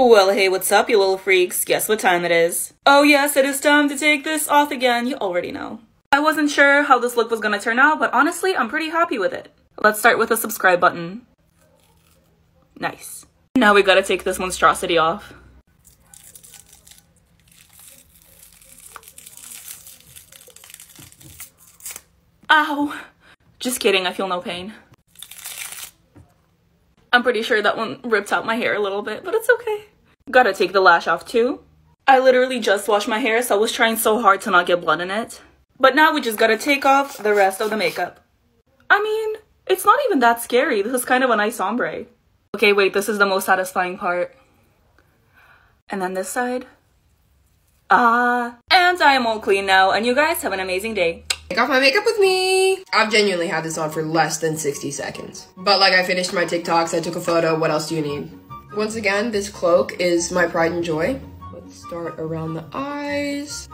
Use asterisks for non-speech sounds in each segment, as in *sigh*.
Well, hey, what's up, you little freaks? Guess what time it is? Oh, yes, it is time to take this off again. You already know. I wasn't sure how this look was gonna turn out, but honestly, I'm pretty happy with it. Let's start with the subscribe button. Nice. Now we gotta take this monstrosity off. Ow! Just kidding, I feel no pain. I'm pretty sure that one ripped out my hair a little bit, but it's okay. Gotta take the lash off too. I literally just washed my hair, so I was trying so hard to not get blood in it. But now we just gotta take off the rest of the makeup. I mean, it's not even that scary. This is kind of a nice ombre. Okay, wait, this is the most satisfying part. And then this side. Ah. And I am all clean now, and you guys have an amazing day. Take off my makeup with me. I've genuinely had this on for less than 60 seconds. But like I finished my TikToks, I took a photo. What else do you need? Once again, this cloak is my pride and joy. Let's start around the eyes.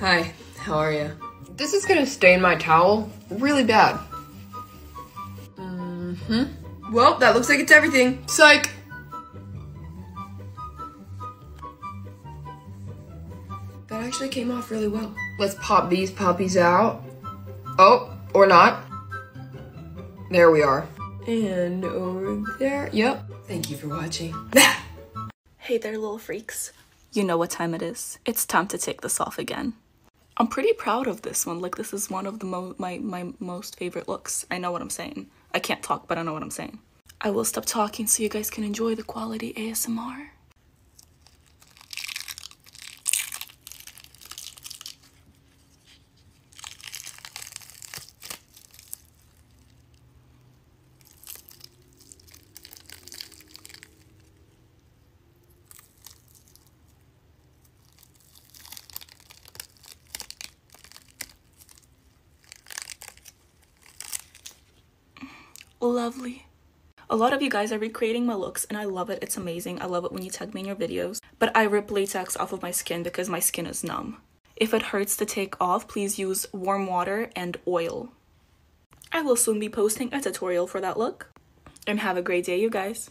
Hi, how are you? This is gonna stain my towel really bad. Mm-hmm. Well, that looks like it's everything. Psych! Actually came off really well. Let's pop these puppies out. Oh, or not. There we are. And over there. Yep. Thank you for watching. *laughs* Hey there, little freaks. You know what time it is. It's time to take this off again. I'm pretty proud of this one. Like, this is one of the my, my most favorite looks. I know what I'm saying. I can't talk, but I know what I'm saying. I will stop talking so you guys can enjoy the quality ASMR. Lovely. A lot of you guys are recreating my looks and I love it. It's amazing. I love it when you tag me in your videos. But I rip latex off of my skin because my skin is numb. If it hurts to take off, please use warm water and oil. I will soon be posting a tutorial for that look. And have a great day, you guys.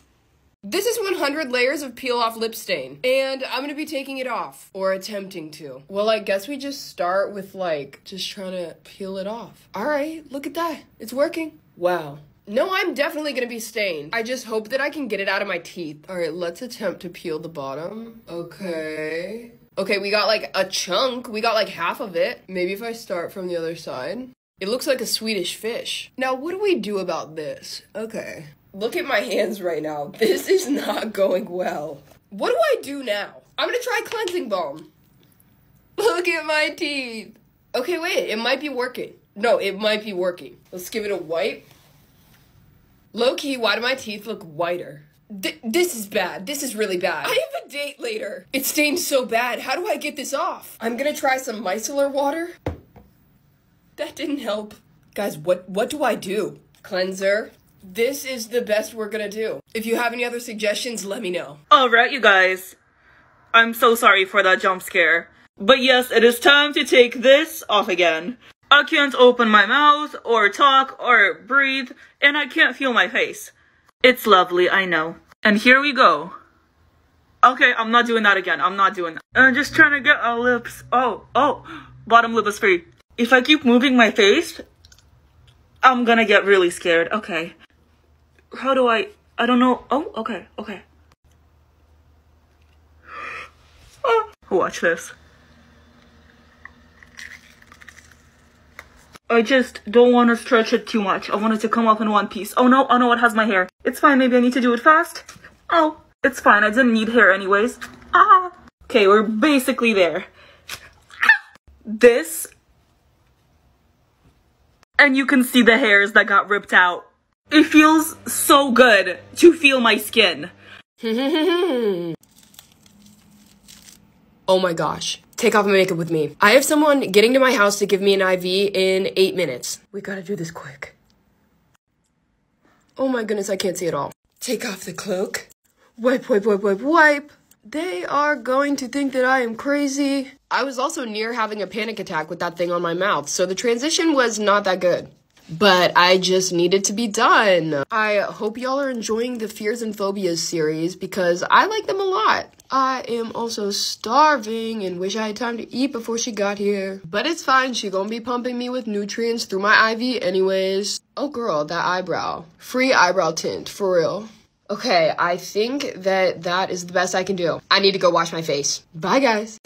This is 100 layers of peel off lip stain, and I'm gonna be taking it off, or attempting to. Well, I guess we just start with like, just trying to peel it off. All right, look at that. It's working. Wow. No, I'm definitely gonna be stained. I just hope that I can get it out of my teeth. All right, let's attempt to peel the bottom. Okay. Okay, we got like a chunk. We got like half of it. Maybe if I start from the other side. It looks like a Swedish fish. Now, what do we do about this? Okay. Look at my hands right now. *laughs* This is not going well. What do I do now? I'm gonna try cleansing balm. *laughs* Look at my teeth. Okay, wait, it might be working. No, it might be working. Let's give it a wipe. Low key, why do my teeth look whiter? Th- this is bad. This is really bad. I have a date later. It stains so bad. How do I get this off? I'm gonna try some micellar water. That didn't help. Guys, what what do I do? Cleanser. This is the best we're gonna do. If you have any other suggestions, let me know. Alright, you guys. I'm so sorry for that jump scare. But yes, it is time to take this off again. I can't open my mouth, or talk, or breathe, and I can't feel my face. It's lovely, I know. And here we go. Okay, I'm not doing that again. I'm not doing that. I'm just trying to get our lips. Oh, oh, bottom lip is free. If I keep moving my face, I'm gonna get really scared. Okay. How do I, I don't know. Oh, okay, okay. *gasps* Watch this. I just don't want to stretch it too much. I want it to come up in one piece. Oh no, oh no, it has my hair. It's fine, maybe I need to do it fast. Oh, it's fine, I didn't need hair anyways. Ah! Okay, we're basically there. This. And you can see the hairs that got ripped out. It feels so good to feel my skin. *laughs* Oh my gosh. Take off my makeup with me. I have someone getting to my house to give me an IV in eight minutes. We gotta do this quick. Oh my goodness, I can't see it all. Take off the cloak. Wipe, wipe, wipe, wipe, wipe. They are going to think that I am crazy. I was also near having a panic attack with that thing on my mouth, so the transition was not that good. But I just needed to be done. I hope y'all are enjoying the Fears and Phobias series because I like them a lot. I am also starving and wish I had time to eat before she got here. But it's fine, she gonna be pumping me with nutrients through my IV anyways. Oh girl, that eyebrow. Free eyebrow tint, for real. Okay, I think that that is the best I can do. I need to go wash my face. Bye guys.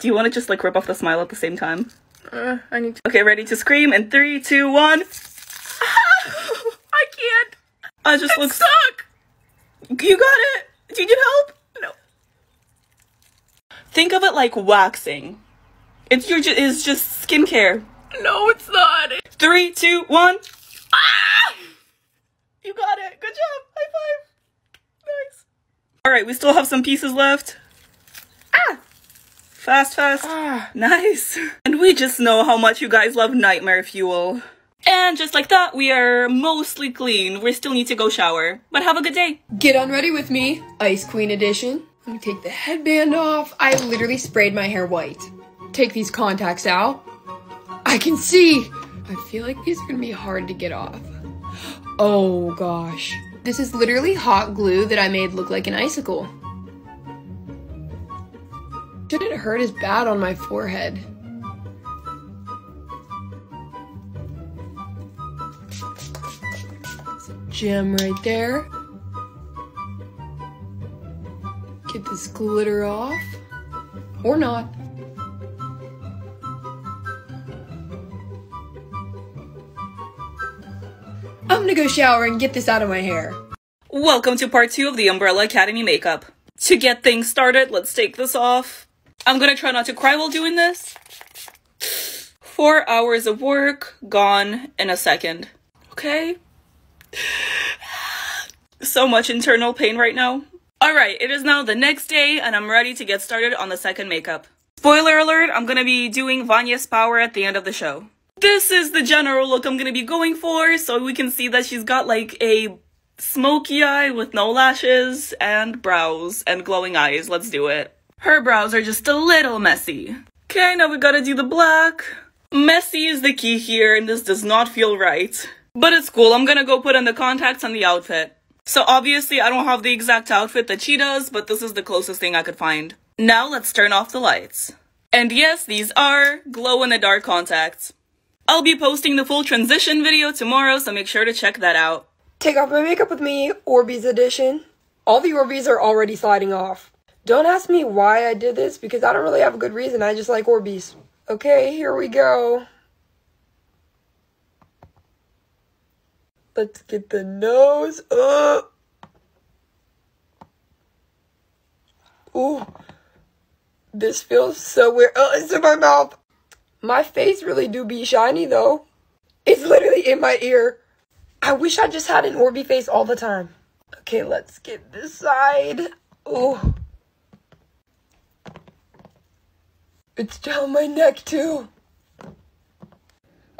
Do you want to just like rip off the smile at the same time? Uh, I need to. Okay, ready to scream in three, two, one. *laughs* I can't. I just look stuck. You got it. Do you need help? No. Think of it like waxing. It's your ju- it's just skincare. No, it's not. Three, two, one. Ah! You got it. Good job. High five. Nice. All right, we still have some pieces left. Fast, fast. Ah. Nice. *laughs* And we just know how much you guys love nightmare fuel. And just like that, we are mostly clean. We still need to go shower. But have a good day. Get on ready with me, Ice Queen edition. Let me take the headband off. I literally sprayed my hair white. Take these contacts out. I can see. I feel like these are gonna be hard to get off. Oh gosh. This is literally hot glue that I made look like an icicle. Shouldn't hurt as bad on my forehead. Gem right there. Get this glitter off. Or not. I'm gonna go shower and get this out of my hair. Welcome to part two of the Umbrella Academy makeup. To get things started, let's take this off. I'm gonna try not to cry while doing this. Four hours of work gone in a second. Okay? *sighs* So much internal pain right now. Alright, it is now the next day and I'm ready to get started on the second makeup. Spoiler alert, I'm gonna be doing Vanya's power at the end of the show. This is the general look I'm gonna be going for, so we can see that she's got like a smoky eye with no lashes and brows and glowing eyes. Let's do it. Her brows are just a little messy. Okay, now we gotta do the black. Messy is the key here, and this does not feel right. But it's cool, I'm gonna go put on the contacts and the outfit. So obviously I don't have the exact outfit that she does, but this is the closest thing I could find. Now let's turn off the lights. And yes, these are glow-in-the-dark contacts. I'll be posting the full transition video tomorrow, so make sure to check that out. Take off my makeup with me, Orbeez edition. All the Orbeez are already sliding off. Don't ask me why I did this because I don't really have a good reason. I just like Orbeez. Okay, here we go. Let's get the nose up. Ooh, this feels so weird. Oh, it's in my mouth. My face really do be shiny though. It's literally in my ear. I wish I just had an Orby face all the time. Okay, let's get this side. Ooh. It's down my neck too.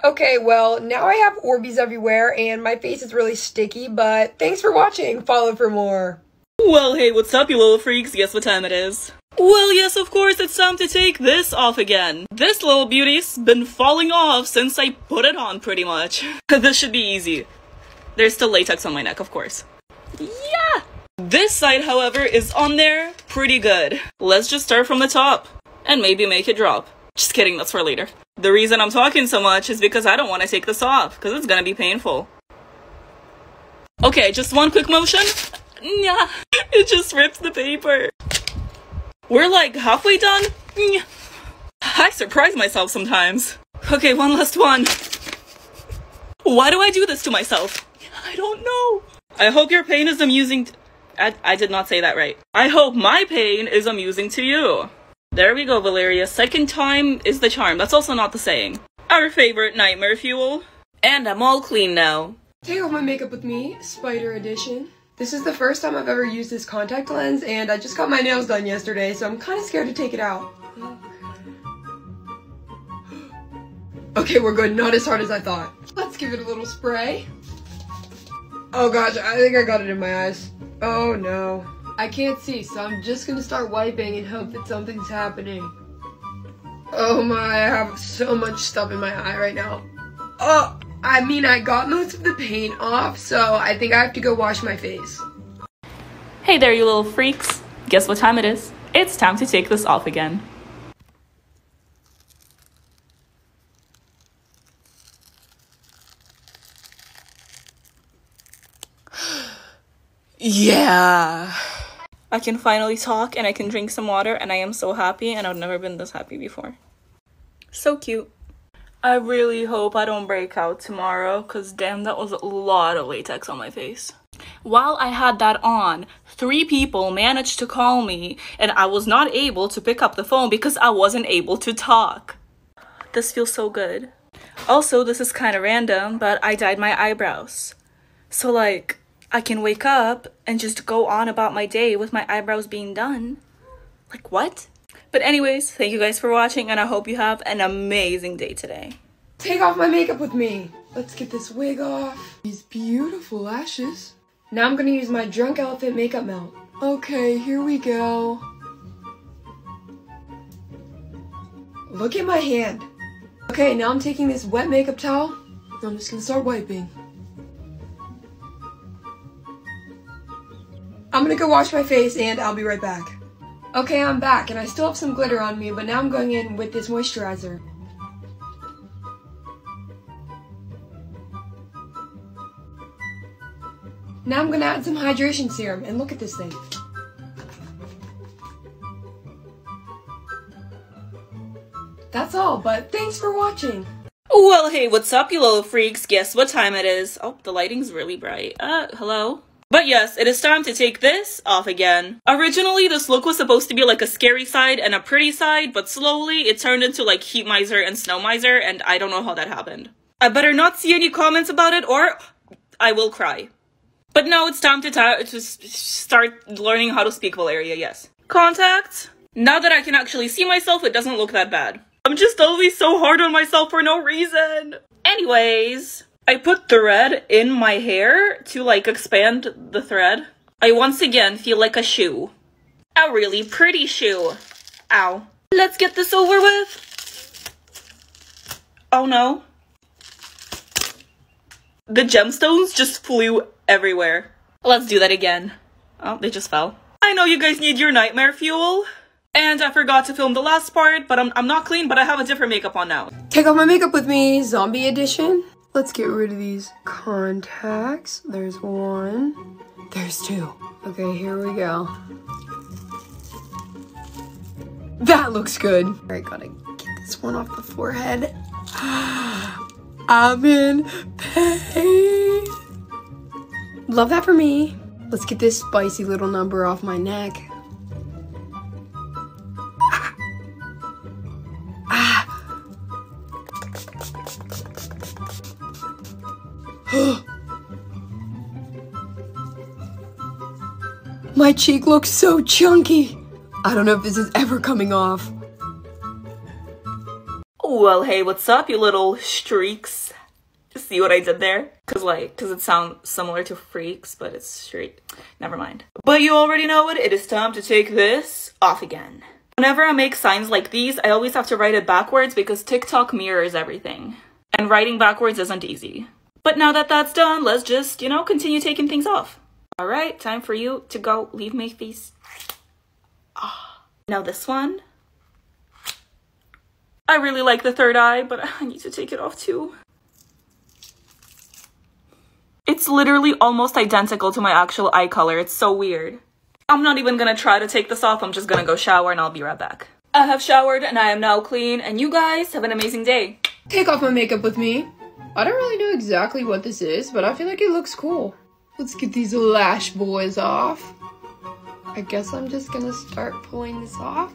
Okay, well, now I have Orbeez everywhere and my face is really sticky, but thanks for watching. Follow for more. Well, hey, what's up, you little freaks? Guess what time it is? Well, yes, of course, it's time to take this off again. This little beauty's been falling off since I put it on, pretty much. *laughs* this should be easy. There's still latex on my neck, of course. Yeah! This side, however, is on there pretty good. Let's just start from the top and maybe make it drop. Just kidding, that's for later. The reason I'm talking so much is because I don't want to take this off, because it's gonna be painful. Okay, just one quick motion. Yeah, *laughs* it just rips the paper. We're like halfway done. I surprise myself sometimes. Okay, one last one. Why do I do this to myself? I don't know. I hope your pain is amusing. I, I did not say that right. I hope my pain is amusing to you. There we go, Valeria. Second time is the charm. That's also not the saying. Our favorite nightmare fuel. And I'm all clean now. Take off my makeup with me, Spider Edition. This is the first time I've ever used this contact lens, and I just got my nails done yesterday, so I'm kind of scared to take it out. *gasps* Okay, we're good. Not as hard as I thought. Let's give it a little spray. Oh gosh, I think I got it in my eyes. Oh no. I can't see, so I'm just gonna start wiping and hope that something's happening. Oh my, I have so much stuff in my eye right now. Oh, I mean, I got most of the paint off, so I think I have to go wash my face. Hey there, you little freaks. Guess what time it is? It's time to take this off again. *gasps* Yeah. I can finally talk and I can drink some water and I am so happy and I've never been this happy before. So cute. I really hope I don't break out tomorrow because damn, that was a lot of latex on my face. While I had that on, three people managed to call me and I was not able to pick up the phone because I wasn't able to talk. This feels so good. Also, this is kind of random, but I dyed my eyebrows. So, like, I can wake up and just go on about my day with my eyebrows being done. Like, what? But, anyways, thank you guys for watching, and I hope you have an amazing day today. Take off my makeup with me. Let's get this wig off. These beautiful lashes. Now I'm gonna use my drunk outfit makeup melt. Okay, here we go. Look at my hand. Okay, now I'm taking this wet makeup towel. I'm just gonna start wiping. I'm gonna go wash my face and I'll be right back. Okay, I'm back and I still have some glitter on me, but now I'm going in with this moisturizer. Now I'm gonna add some hydration serum and look at this thing. That's all, but thanks for watching. Well, hey, what's up, you little freaks? Guess what time it is? Oh, the lighting's really bright. Uh, hello? But yes, it is time to take this off again. Originally, this look was supposed to be like a scary side and a pretty side, but slowly it turned into like heat miser and snow miser, and I don't know how that happened. I better not see any comments about it or I will cry. But now it's time to, to start learning how to speak Valeria, yes. Contacts? Now that I can actually see myself, it doesn't look that bad. I'm just always so hard on myself for no reason. Anyways, I put thread in my hair to like expand the thread. I once again feel like a shoe. A really pretty shoe. Ow. Let's get this over with. Oh no. The gemstones just flew everywhere. Let's do that again. Oh, they just fell. I know you guys need your nightmare fuel. And I forgot to film the last part, but I'm, I'm not clean, but I have a different makeup on now. Take off my makeup with me, zombie edition. Let's get rid of these contacts. There's one. There's two. Okay, here we go. That looks good. All right, gotta get this one off the forehead. *gasps* I'm in pain. Love that for me. Let's get this spicy little number off my neck. My cheek looks so chunky. I don't know if this is ever coming off. Well, hey, what's up, you little streaks? See what I did there? Cause like, cause it sounds similar to freaks, but it's straight. Never mind. But you already know it. It is time to take this off again. Whenever I make signs like these, I always have to write it backwards because TikTok mirrors everything. And writing backwards isn't easy. But now that that's done, let's just, you know, continue taking things off. All right, time for you to go leave my face. Ah, Now this one. I really like the third eye, but I need to take it off too. It's literally almost identical to my actual eye color. It's so weird. I'm not even gonna try to take this off. I'm just gonna go shower and I'll be right back. I have showered and I am now clean, and you guys have an amazing day. Take off my makeup with me. I don't really know exactly what this is, but I feel like it looks cool. Let's get these lash boys off. I guess I'm just gonna start pulling this off.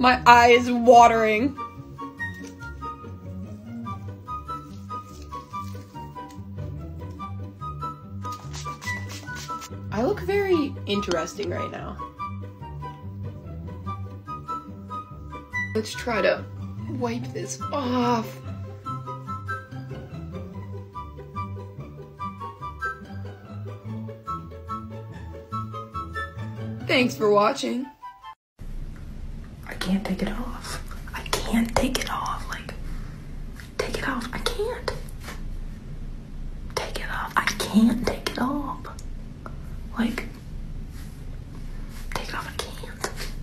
My eye is watering. I look very interesting right now. Let's try to wipe this off. Thanks for watching. I can't take it off. I can't take